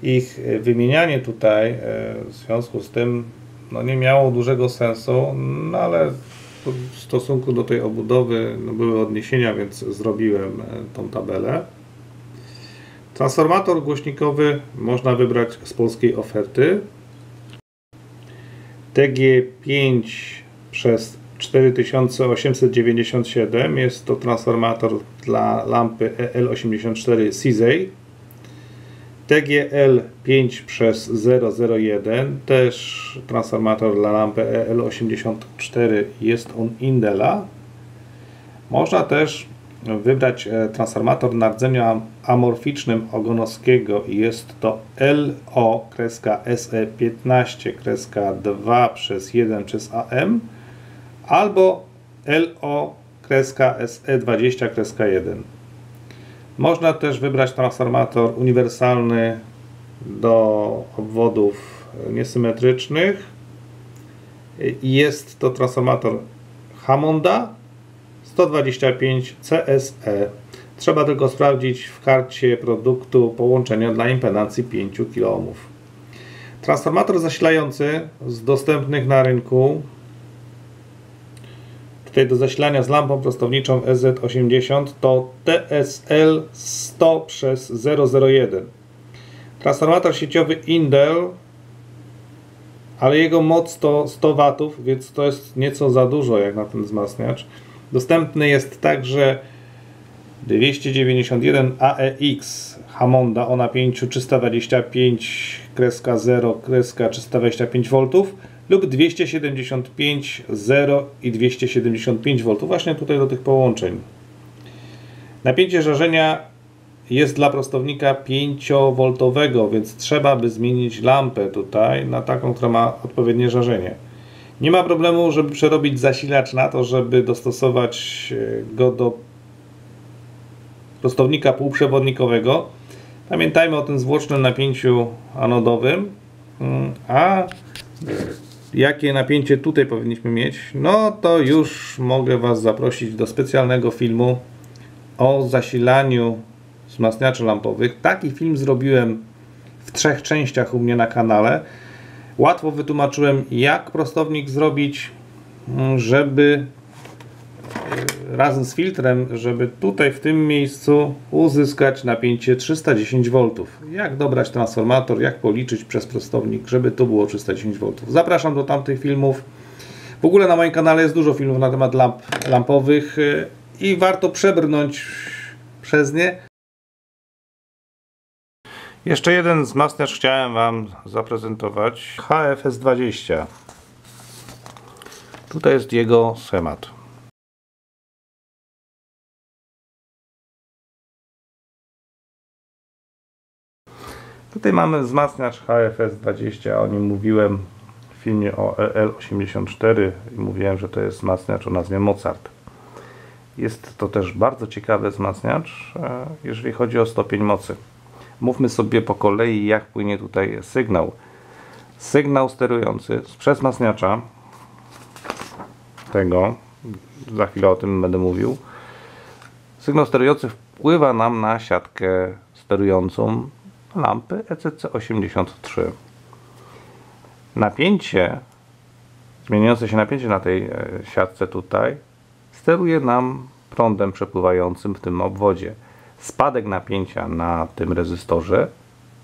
Ich wymienianie tutaj e, w związku z tym no, nie miało dużego sensu, no, ale stosunku do tej obudowy no, były odniesienia, więc zrobiłem e, tą tabelę. Transformator głośnikowy można wybrać z polskiej oferty. TG5 przez 4897. Jest to transformator dla lampy EL84 CZA. TGL 5 przez 001 też transformator dla lampy EL84 jest on Indela. Można też wybrać e, transformator na rdzeniu amorficznym Ogonowskiego i jest to LO SE15 2 przez 1 przez AM albo LO SE20 1. Można też wybrać transformator uniwersalny do obwodów niesymetrycznych. Jest to transformator Hammonda 125 CSE. Trzeba tylko sprawdzić w karcie produktu połączenia dla impedancji 5 kΩ. Transformator zasilający z dostępnych na rynku tutaj do zasilania z lampą prostowniczą EZ80 to TSL 100 przez 001. Transformator sieciowy Indel, ale jego moc to 100 W, więc to jest nieco za dużo jak na ten wzmacniacz. Dostępny jest także 291 AEX Hammonda o napięciu 325 0 325 V lub 275 0 i 275 V właśnie tutaj do tych połączeń. Napięcie żarzenia jest dla prostownika 5V, więc trzeba by zmienić lampę tutaj na taką, która ma odpowiednie żarzenie. Nie ma problemu, żeby przerobić zasilacz na to, żeby dostosować e, go do prostownika półprzewodnikowego. Pamiętajmy o tym zwłocznym napięciu anodowym. Mm, a jakie napięcie tutaj powinniśmy mieć? No to już mogę Was zaprosić do specjalnego filmu o zasilaniu wzmacniaczy lampowych. Taki film zrobiłem w trzech częściach u mnie na kanale. Łatwo wytłumaczyłem, jak prostownik zrobić, mm, żeby razem z filtrem, żeby tutaj w tym miejscu uzyskać napięcie 310 V. Jak dobrać transformator, jak policzyć przez prostownik, żeby to było 310 V. Zapraszam do tamtych filmów. W ogóle na moim kanale jest dużo filmów na temat lamp lampowych e, i warto przebrnąć przez nie. Jeszcze jeden wzmacniacz chciałem Wam zaprezentować. HFS20. Tutaj jest jego schemat. Tutaj mamy wzmacniacz HFS20, o nim mówiłem w filmie o EL84 i mówiłem, że to jest wzmacniacz o nazwie Mozart. Jest to też bardzo ciekawy wzmacniacz, e, jeżeli chodzi o stopień mocy. Mówmy sobie po kolei, jak płynie tutaj sygnał. Sygnał sterujący z przesmacniacza tego, za chwilę o tym będę mówił. Sygnał sterujący wpływa nam na siatkę sterującą lampy ECC83. Napięcie, zmieniające się napięcie na tej e, siatce tutaj, steruje nam prądem przepływającym w tym obwodzie spadek napięcia na tym rezystorze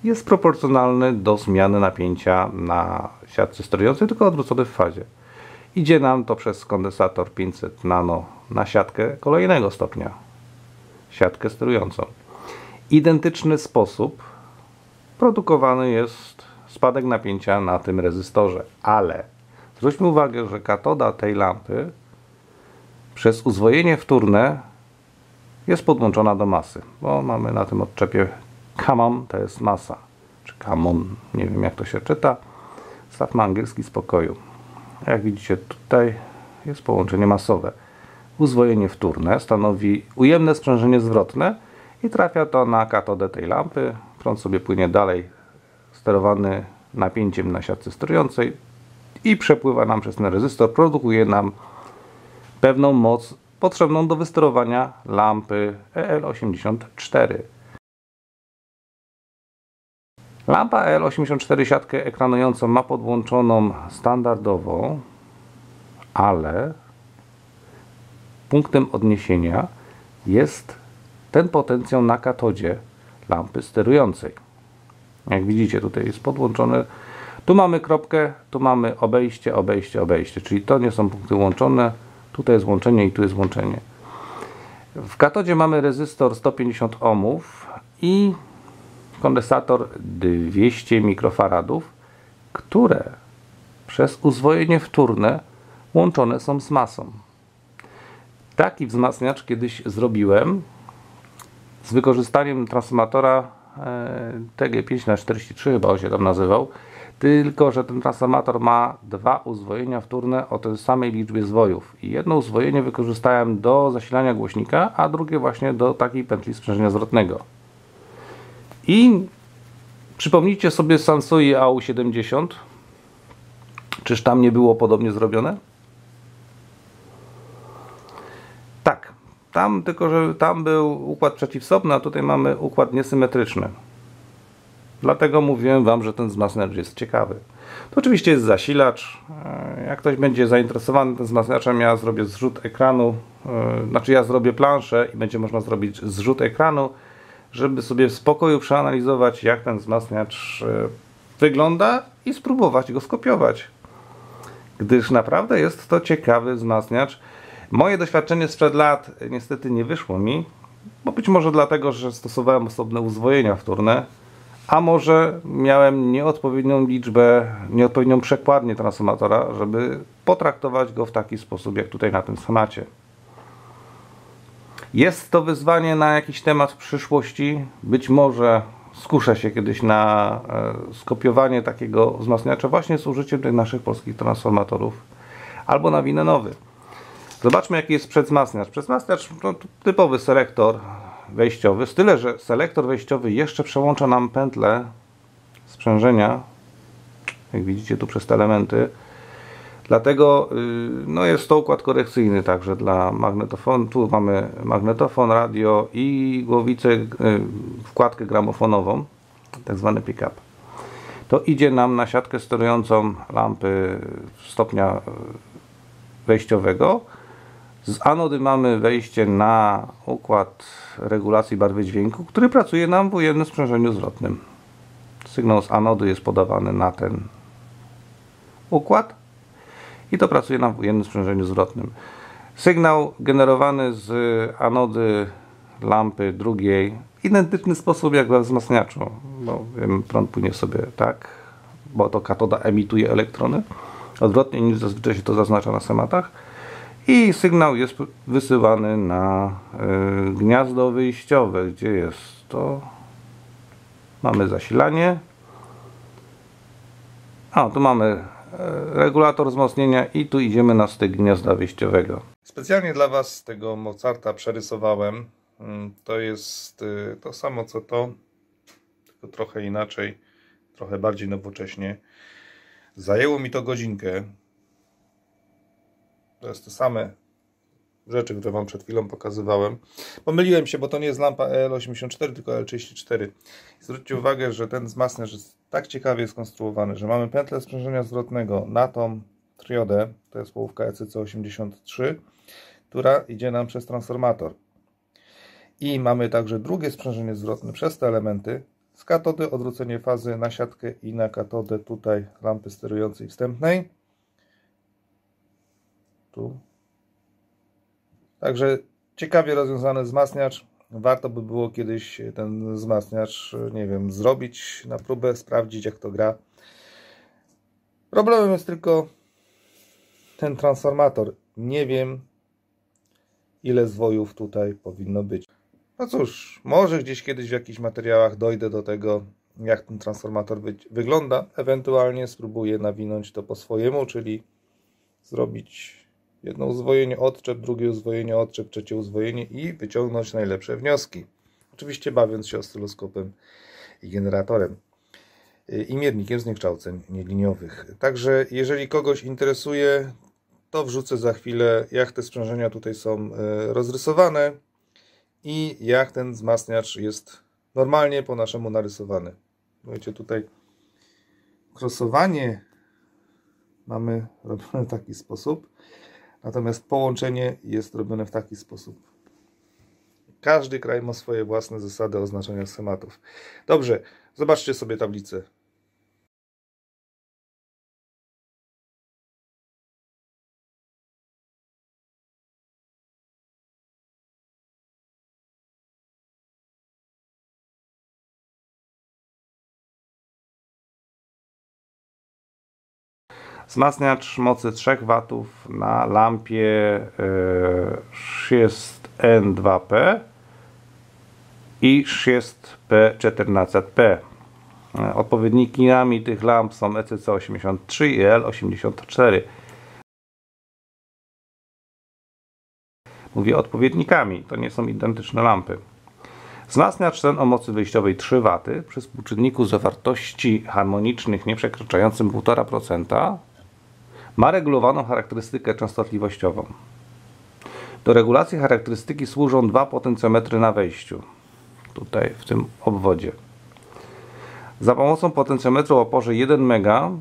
jest proporcjonalny do zmiany napięcia na siatce sterującej, tylko odwrócony w fazie. Idzie nam to przez kondensator 500 nano na siatkę kolejnego stopnia, siatkę sterującą. Identyczny sposób produkowany jest spadek napięcia na tym rezystorze, ale zwróćmy uwagę, że katoda tej lampy przez uzwojenie wtórne jest podłączona do masy, bo mamy na tym odczepie common, to jest masa, czy common, nie wiem jak to się czyta. Stawmy angielski spokoju. Jak widzicie tutaj jest połączenie masowe. Uzwojenie wtórne stanowi ujemne sprzężenie zwrotne i trafia to na katodę tej lampy. Prąd sobie płynie dalej, sterowany napięciem na siatce sterującej i przepływa nam przez ten rezystor, produkuje nam pewną moc potrzebną do wysterowania lampy EL84. Lampa EL84 siatkę ekranującą ma podłączoną standardowo, ale punktem odniesienia jest ten potencjał na katodzie lampy sterującej. Jak widzicie, tutaj jest podłączone Tu mamy kropkę, tu mamy obejście, obejście, obejście, czyli to nie są punkty łączone. Tutaj jest łączenie i tu jest łączenie. W katodzie mamy rezystor 150 ohmów i kondensator 200 mikrofaradów, które przez uzwojenie wtórne łączone są z masą. Taki wzmacniacz kiedyś zrobiłem z wykorzystaniem transformatora e, TG5 chyba on się tam nazywał. Tylko, że ten transformator ma dwa uzwojenia wtórne o tej samej liczbie zwojów. I jedno uzwojenie wykorzystałem do zasilania głośnika, a drugie właśnie do takiej pętli sprzężenia zwrotnego. I przypomnijcie sobie Sansui AU70. Czyż tam nie było podobnie zrobione? Tak, tam tylko, że tam był układ przeciwsobny, a tutaj mamy układ niesymetryczny. Dlatego mówiłem Wam, że ten wzmacniacz jest ciekawy. To oczywiście jest zasilacz. E, jak ktoś będzie zainteresowany tym wzmacniaczem, ja zrobię zrzut ekranu. E, znaczy ja zrobię planszę i będzie można zrobić zrzut ekranu, żeby sobie w spokoju przeanalizować, jak ten wzmacniacz e, wygląda i spróbować go skopiować. Gdyż naprawdę jest to ciekawy wzmacniacz. Moje doświadczenie sprzed lat niestety nie wyszło mi, bo być może dlatego, że stosowałem osobne uzwojenia wtórne a może miałem nieodpowiednią liczbę, nieodpowiednią przekładnię transformatora, żeby potraktować go w taki sposób, jak tutaj na tym schemacie. Jest to wyzwanie na jakiś temat w przyszłości. Być może skuszę się kiedyś na e, skopiowanie takiego wzmacniacza właśnie z użyciem tych naszych polskich transformatorów albo na winę nowy. Zobaczmy jaki jest przedwzmacniacz. Przedwzmacniacz to typowy selektor wejściowy. Z tyle, że selektor wejściowy jeszcze przełącza nam pętlę sprzężenia, jak widzicie tu przez te elementy. Dlatego y, no jest to układ korekcyjny także dla magnetofonu. Tu mamy magnetofon, radio i głowicę, y, wkładkę gramofonową, tak zwany pick-up. To idzie nam na siatkę sterującą lampy stopnia y, wejściowego z anody mamy wejście na układ regulacji barwy dźwięku, który pracuje nam w ujemnym sprzężeniu zwrotnym. Sygnał z anody jest podawany na ten układ i to pracuje nam w ujemnym sprzężeniu zwrotnym. Sygnał generowany z anody lampy drugiej identyczny sposób jak we wzmacniaczu, bo wiem, prąd płynie sobie tak, bo to katoda emituje elektrony, odwrotnie niż zazwyczaj się to zaznacza na schematach i sygnał jest wysyłany na y, gniazdo wyjściowe, gdzie jest to. Mamy zasilanie. A tu mamy e, regulator wzmocnienia i tu idziemy na styk gniazda wyjściowego. Specjalnie dla Was tego Mozarta przerysowałem. Mm, to jest y, to samo co to tylko trochę inaczej trochę bardziej nowocześnie. Zajęło mi to godzinkę to jest te same rzeczy, które Wam przed chwilą pokazywałem. Pomyliłem się, bo to nie jest lampa EL84, tylko EL34. Zwróćcie uwagę, że ten wzmacniacz jest tak ciekawie skonstruowany, że mamy pętlę sprzężenia zwrotnego na tą triodę, to jest połówka ECC83, która idzie nam przez transformator. I mamy także drugie sprzężenie zwrotne przez te elementy, z katody odwrócenie fazy na siatkę i na katodę tutaj lampy sterującej wstępnej tu. Także ciekawie rozwiązany wzmacniacz. Warto by było kiedyś ten wzmacniacz, nie wiem, zrobić na próbę, sprawdzić jak to gra. Problemem jest tylko ten transformator. Nie wiem, ile zwojów tutaj powinno być. No cóż, może gdzieś kiedyś w jakichś materiałach dojdę do tego, jak ten transformator wygląda. Ewentualnie spróbuję nawinąć to po swojemu, czyli zrobić jedno uzwojenie odczep, drugie uzwojenie odczep, trzecie uzwojenie i wyciągnąć najlepsze wnioski. Oczywiście bawiąc się oscyloskopem i generatorem y, i miernikiem zniekształceń nieliniowych. Także jeżeli kogoś interesuje, to wrzucę za chwilę, jak te sprzężenia tutaj są y, rozrysowane i jak ten wzmacniacz jest normalnie po naszemu narysowany. Wiecie, tutaj krosowanie mamy robione w taki sposób, Natomiast połączenie jest robione w taki sposób. Każdy kraj ma swoje własne zasady oznaczania schematów. Dobrze, zobaczcie sobie tablicę Wzmacniacz mocy 3 W na lampie 6N2P i 6P14P. Odpowiednikami tych lamp są ECC83 i L84. Mówię odpowiednikami, to nie są identyczne lampy. Wzmacniacz ten o mocy wyjściowej 3 W przy współczynniku zawartości harmonicznych nie przekraczającym 1,5% ma regulowaną charakterystykę częstotliwościową. Do regulacji charakterystyki służą dwa potencjometry na wejściu, tutaj w tym obwodzie. Za pomocą potencjometru o oporze 1 mega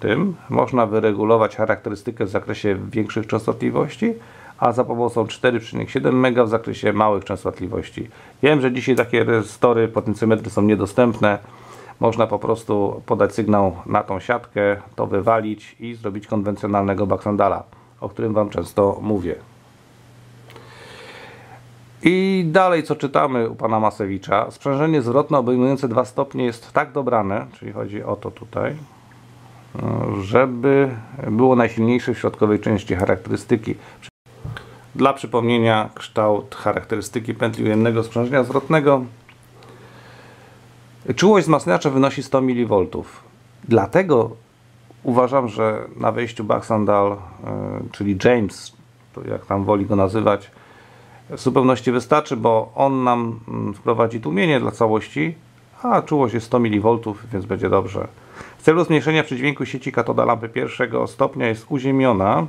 tym można wyregulować charakterystykę w zakresie większych częstotliwości, a za pomocą 4,7 mega w zakresie małych częstotliwości. Wiem, że dzisiaj takie rezystory, potencjometry są niedostępne. Można po prostu podać sygnał na tą siatkę, to wywalić i zrobić konwencjonalnego backsandala, o którym Wam często mówię. I dalej co czytamy u pana Masewicza. Sprzężenie zwrotne obejmujące 2 stopnie jest tak dobrane, czyli chodzi o to tutaj, żeby było najsilniejsze w środkowej części charakterystyki. Dla przypomnienia kształt charakterystyki pętli ujemnego sprzężenia zwrotnego. Czułość wzmacniacza wynosi 100 mV. Dlatego uważam, że na wejściu Baxandal, e, czyli James, jak tam woli go nazywać, w zupełności wystarczy, bo on nam mm, wprowadzi tłumienie dla całości, a czułość jest 100 mV, więc będzie dobrze. W celu zmniejszenia przydźwięku sieci katoda lampy pierwszego stopnia jest uziemiona,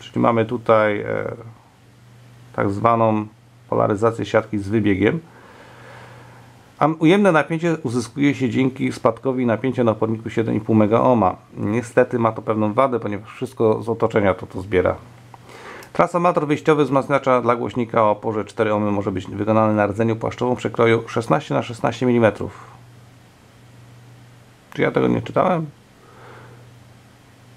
czyli mamy tutaj e, tak zwaną polaryzację siatki z wybiegiem. Ujemne napięcie uzyskuje się dzięki spadkowi napięcia na oporniku 7,5 MΩ. Niestety ma to pewną wadę, ponieważ wszystko z otoczenia to to zbiera. Transformator wyjściowy wzmacniacza dla głośnika o oporze 4 ohmy może być wykonany na rdzeniu płaszczowym przekroju 16 na 16 mm. Czy ja tego nie czytałem?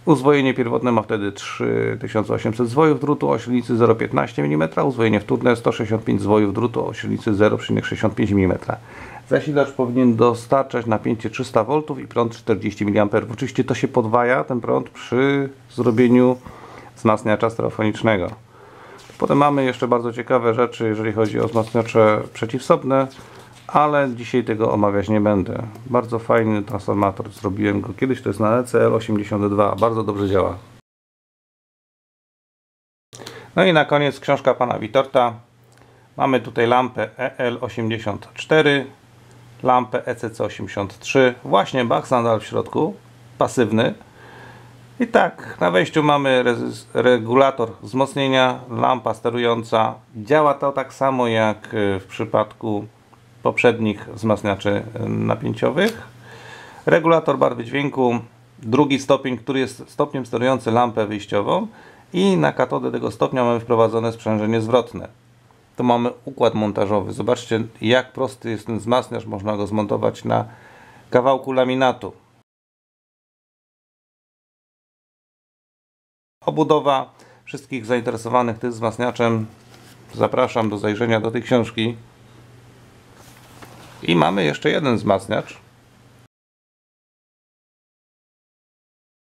Uzwojenie pierwotne ma wtedy 3800 zwojów drutu o średnicy 0,15 mm, uzwojenie wtórne 165 zwojów drutu o średnicy 0,65 mm. Zasilacz powinien dostarczać napięcie 300 V i prąd 40 mA. Oczywiście to się podwaja, ten prąd, przy zrobieniu wzmacniacza stereofonicznego. Potem mamy jeszcze bardzo ciekawe rzeczy, jeżeli chodzi o wzmacniacze przeciwsobne, ale dzisiaj tego omawiać nie będę. Bardzo fajny transformator, zrobiłem go kiedyś, to jest na ECL82, bardzo dobrze działa. No i na koniec książka pana Witorta. Mamy tutaj lampę EL84, lampę ECC83, właśnie backsandal w środku, pasywny. I tak, na wejściu mamy regulator wzmocnienia, lampa sterująca. Działa to tak samo jak w przypadku poprzednich wzmacniaczy napięciowych. Regulator barwy dźwięku, drugi stopień, który jest stopniem sterujący lampę wyjściową i na katodę tego stopnia mamy wprowadzone sprzężenie zwrotne. Tu mamy układ montażowy. Zobaczcie jak prosty jest ten wzmacniacz, można go zmontować na kawałku laminatu. Obudowa wszystkich zainteresowanych tym wzmacniaczem zapraszam do zajrzenia do tej książki. I mamy jeszcze jeden wzmacniacz.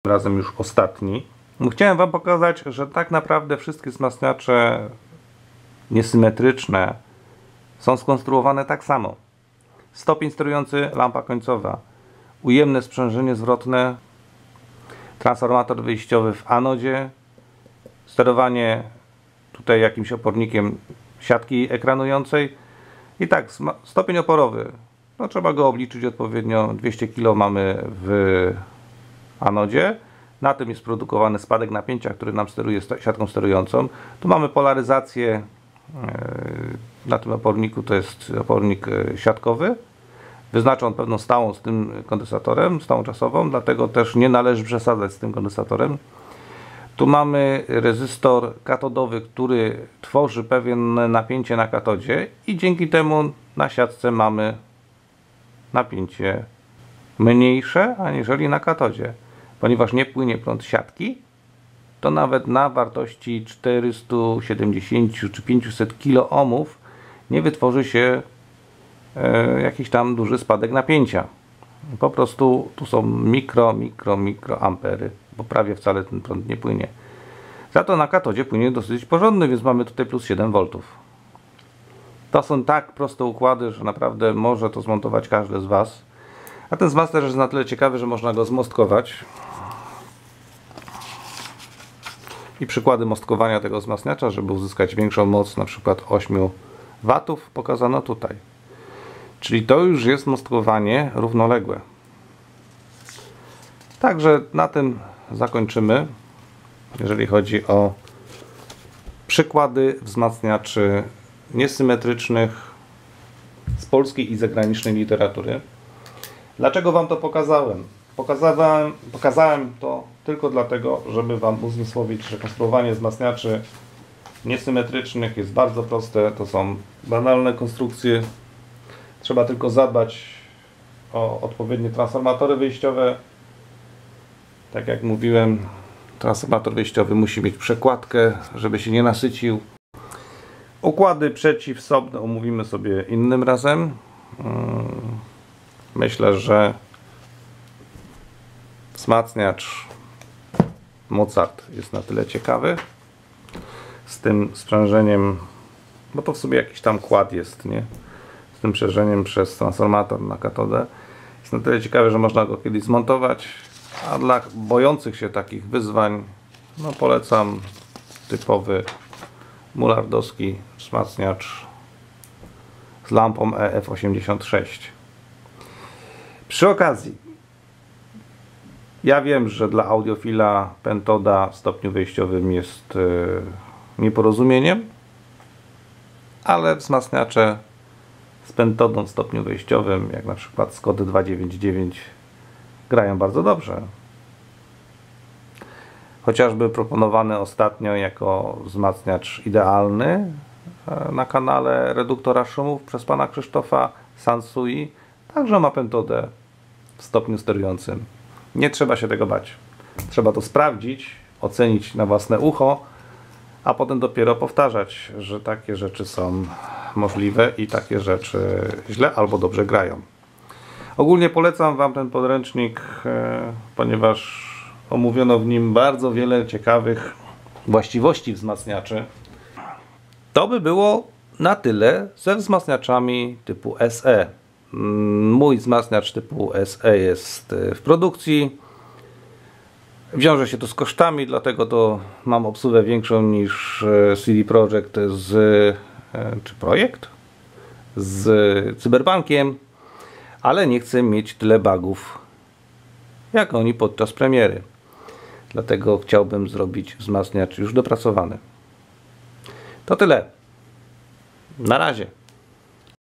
Razem już ostatni. Chciałem Wam pokazać, że tak naprawdę wszystkie wzmacniacze niesymetryczne są skonstruowane tak samo. Stopień sterujący, lampa końcowa, ujemne sprzężenie zwrotne, transformator wyjściowy w anodzie, sterowanie tutaj jakimś opornikiem siatki ekranującej, i tak, stopień oporowy. No, trzeba go obliczyć odpowiednio. 200 kg mamy w anodzie. Na tym jest produkowany spadek napięcia, który nam steruje siatką sterującą. Tu mamy polaryzację na tym oporniku, to jest opornik e, siatkowy. Wyznacza on pewną stałą z tym kondensatorem, stałą czasową, dlatego też nie należy przesadzać z tym kondensatorem. Tu mamy rezystor katodowy, który tworzy pewne napięcie na katodzie i dzięki temu na siatce mamy napięcie mniejsze aniżeli na katodzie. Ponieważ nie płynie prąd siatki, to nawet na wartości 470 czy 500 kOhmów nie wytworzy się e, jakiś tam duży spadek napięcia. Po prostu tu są mikro, mikro, mikro ampery, bo prawie wcale ten prąd nie płynie. Za to na katodzie płynie dosyć porządny, więc mamy tutaj plus 7 V. To są tak proste układy, że naprawdę może to zmontować każdy z Was. A ten wzmacniacz jest na tyle ciekawy, że można go zmostkować. I przykłady mostkowania tego wzmacniacza, żeby uzyskać większą moc, na przykład 8 W, pokazano tutaj. Czyli to już jest mostkowanie równoległe. Także na tym zakończymy, jeżeli chodzi o przykłady wzmacniaczy niesymetrycznych z polskiej i zagranicznej literatury. Dlaczego Wam to pokazałem? Pokazałem, pokazałem to tylko dlatego, żeby Wam uzmysłowić, że konstruowanie wzmacniaczy niesymetrycznych jest bardzo proste. To są banalne konstrukcje. Trzeba tylko zadbać o odpowiednie transformatory wyjściowe. Tak jak mówiłem, transformator wyjściowy musi mieć przekładkę, żeby się nie nasycił. Układy przeciwsobne omówimy sobie innym razem. Mm, myślę, że wzmacniacz Mozart jest na tyle ciekawy z tym sprzężeniem, bo to w sobie jakiś tam kład jest, nie? Z tym przężeniem przez transformator na katodę. Jest na tyle ciekawy, że można go kiedyś zmontować, a dla bojących się takich wyzwań no polecam typowy mulardowski wzmacniacz z lampą EF86. Przy okazji, ja wiem, że dla audiofila pentoda w stopniu wyjściowym jest yy, nieporozumieniem, ale wzmacniacze z pentodą w stopniu wyjściowym, jak na przykład Skody 299 grają bardzo dobrze. Chociażby proponowany ostatnio jako wzmacniacz idealny e, na kanale reduktora szumów przez pana Krzysztofa Sansui także ma pentodę w stopniu sterującym. Nie trzeba się tego bać. Trzeba to sprawdzić, ocenić na własne ucho, a potem dopiero powtarzać, że takie rzeczy są możliwe i takie rzeczy źle albo dobrze grają. Ogólnie polecam Wam ten podręcznik, e, ponieważ omówiono w nim bardzo wiele ciekawych właściwości wzmacniaczy. To by było na tyle ze wzmacniaczami typu SE. Mój wzmacniacz typu SE jest e, w produkcji. Wiąże się to z kosztami, dlatego to mam obsługę większą niż e, CD Projekt z e, czy projekt z Cyberbankiem, ale nie chcę mieć tyle bugów jak oni podczas premiery. Dlatego chciałbym zrobić wzmacniacz już dopracowany. To tyle. Na razie.